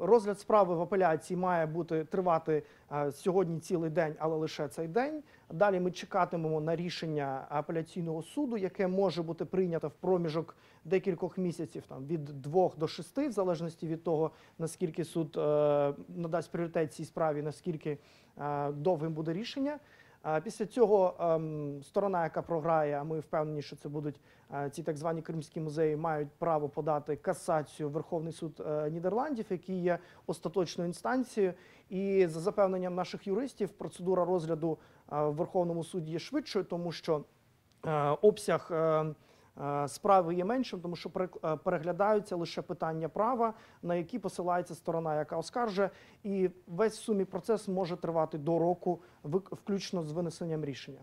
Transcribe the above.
Розгляд справи в апеляції має бути тривати е, сьогодні цілий день, але лише цей день. Далі ми чекатимемо на рішення апеляційного суду, яке може бути прийнято в проміжок декількох місяців, там від двох до шести, в залежності від того, наскільки суд е, надасть пріоритет цій справі, наскільки е, довгим буде рішення. Після цього ем, сторона, яка програє, а ми впевнені, що це будуть е, ці так звані кримські музеї, мають право подати касацію в Верховний суд е, Нідерландів, який є остаточною інстанцією. І за запевненням наших юристів, процедура розгляду е, в Верховному суді є швидшою, тому що обсяг. Е, Справи є меншим, тому що е, переглядаються лише питання права, на які посилається сторона, яка оскаржує, і весь сумі процес може тривати до року, включно з винесенням рішення.